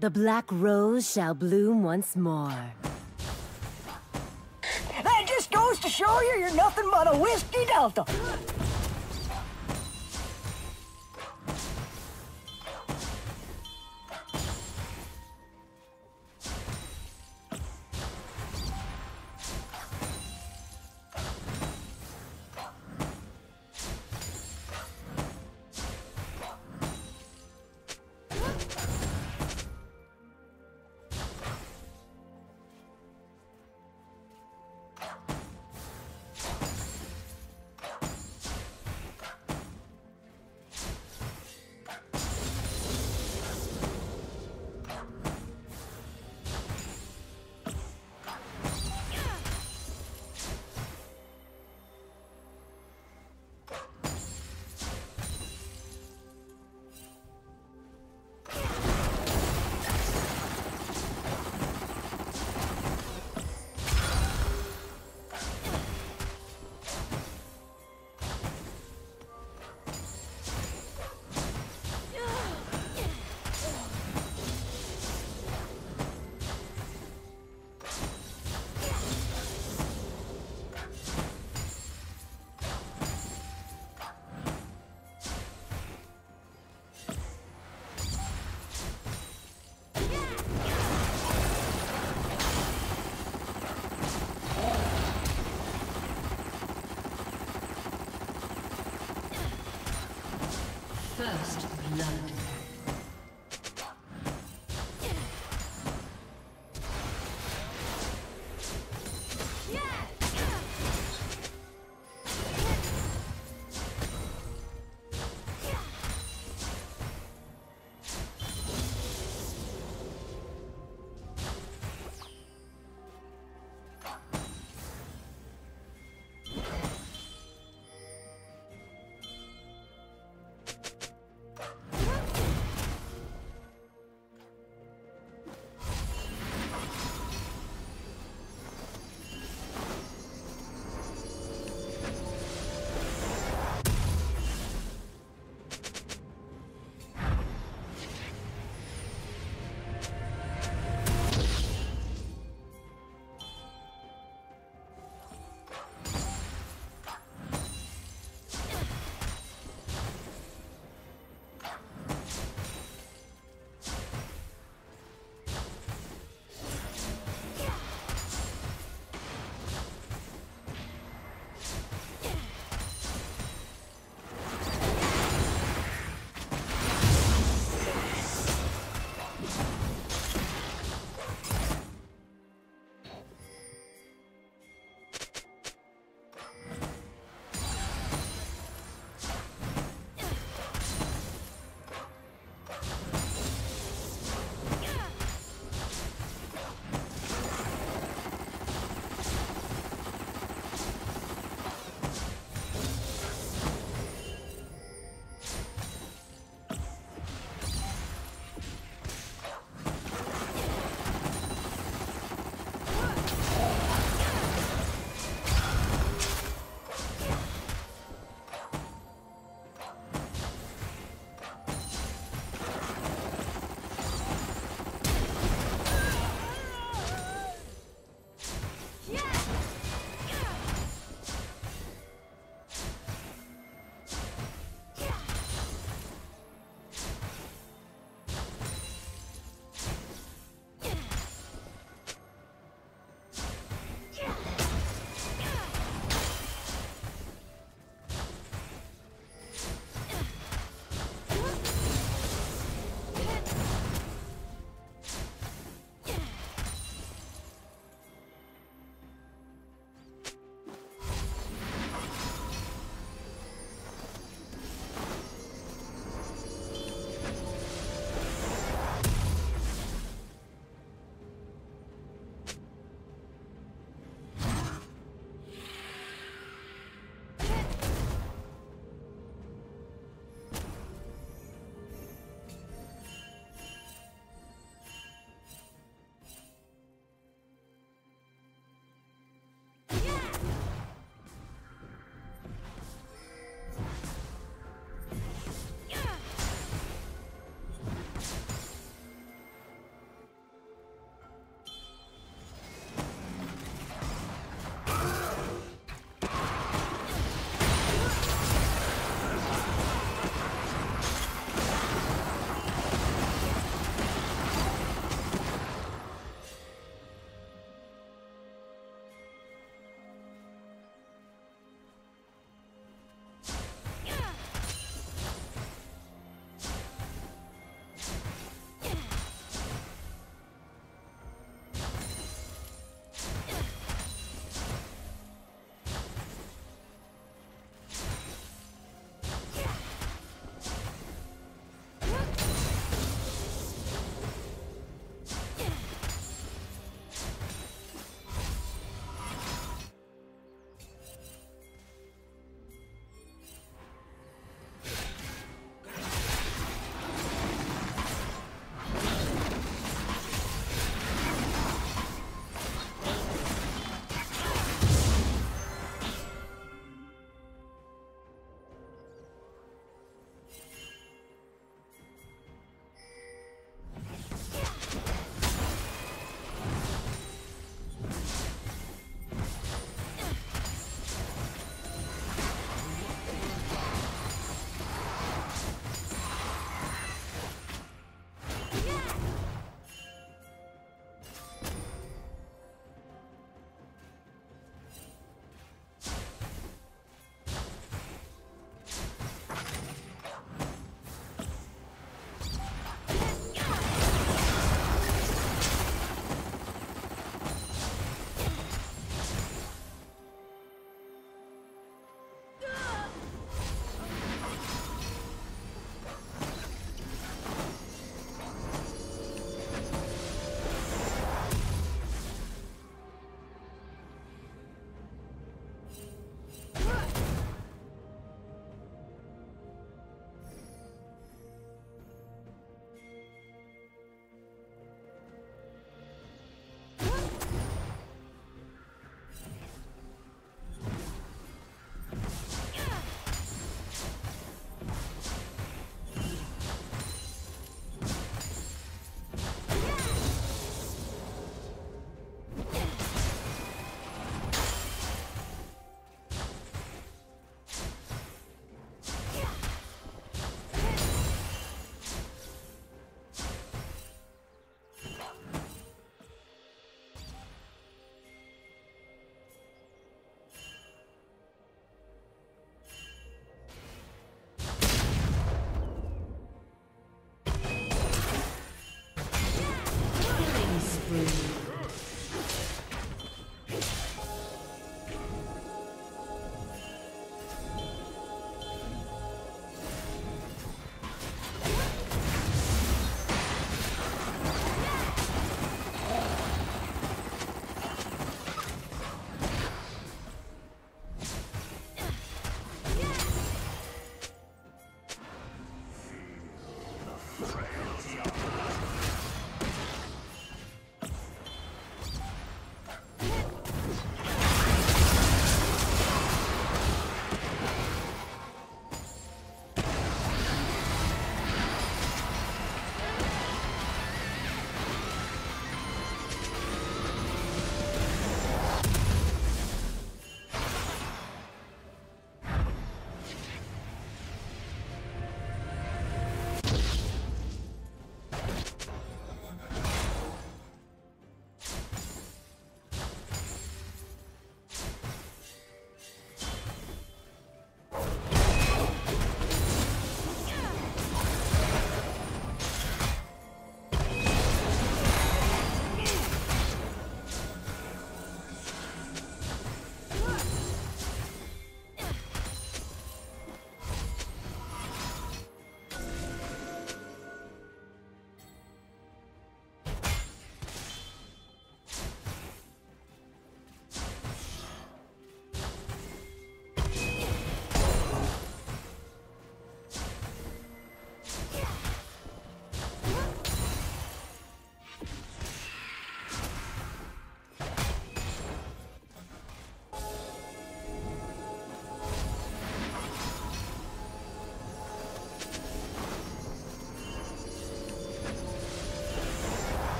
The black rose shall bloom once more. That just goes to show you you're nothing but a whiskey delta.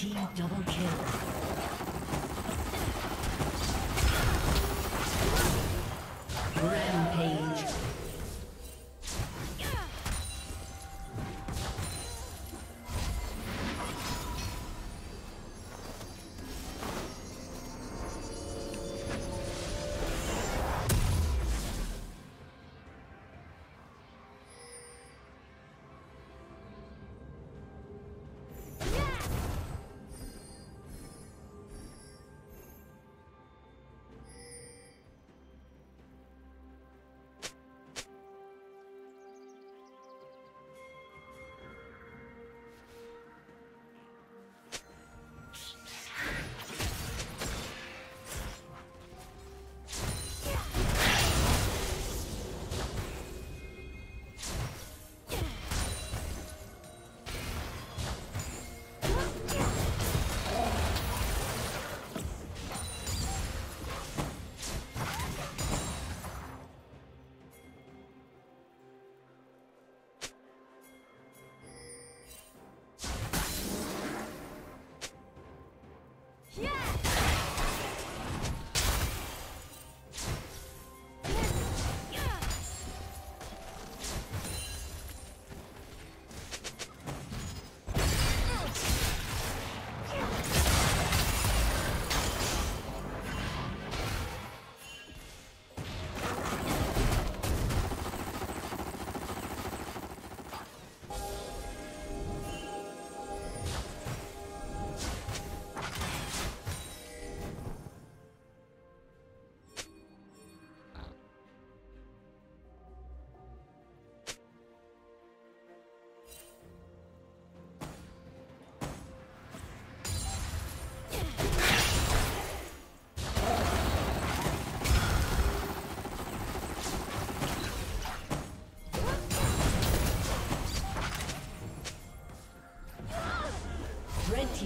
Team double kill.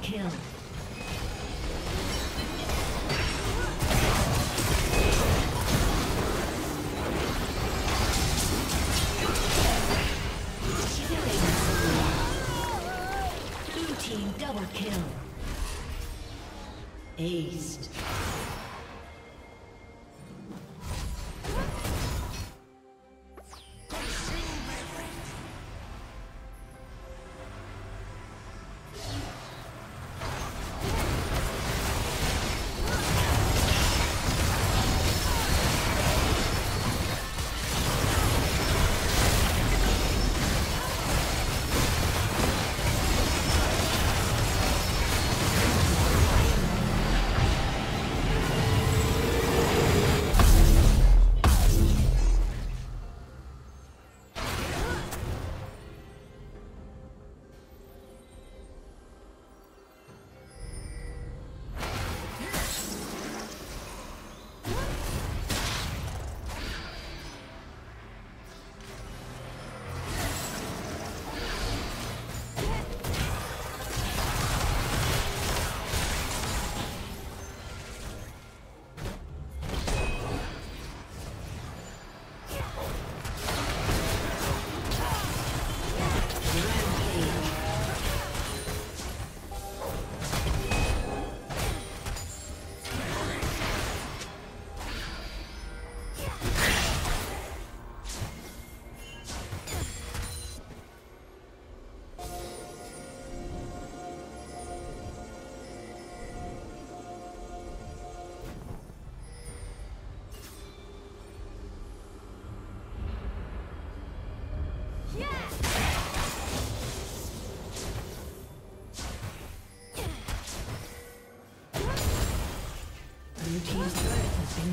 Kill. Blue team double kill. Aced.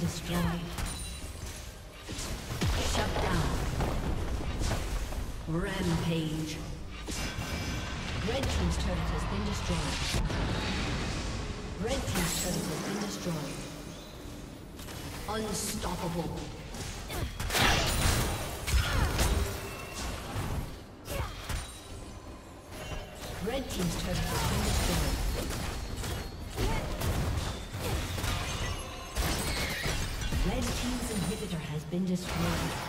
Destroyed. Shut down. Rampage. Red Team's turret has been destroyed. Red Team's turret has been destroyed. Unstoppable. Red Team's turret has been destroyed. Been destroyed.